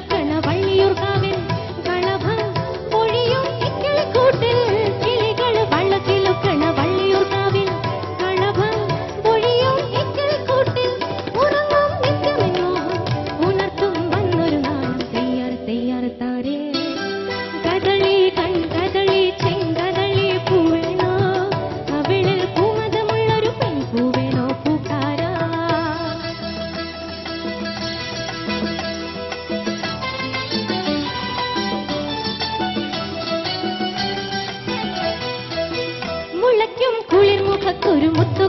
கனவா ஒரு முத்து